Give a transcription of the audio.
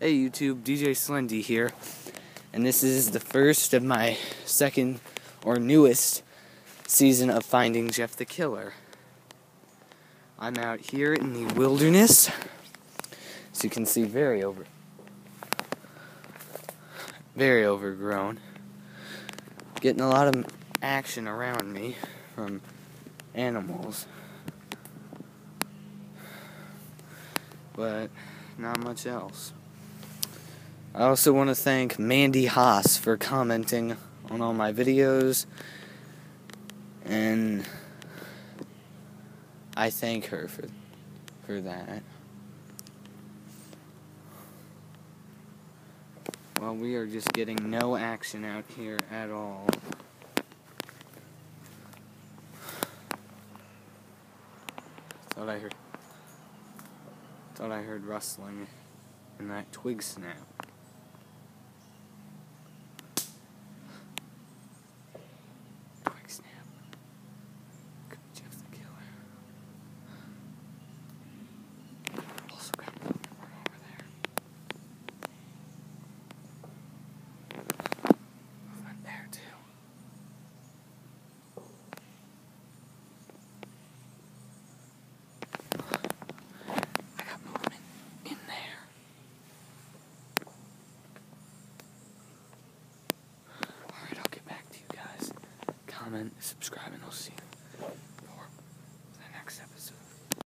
Hey YouTube, DJ Slendy here, and this is the first of my second or newest season of Finding Jeff the Killer. I'm out here in the wilderness, as you can see, very over, very overgrown. Getting a lot of action around me from animals, but not much else. I also want to thank Mandy Haas for commenting on all my videos, and I thank her for for that. Well, we are just getting no action out here at all. Thought I heard thought I heard rustling and that twig snap. Twig snap. Could be Jeff the killer. Also got movement from over there. Movement there too. I got movement in there. Alright, I'll get back to you guys. Comment, subscribe, and I'll see you.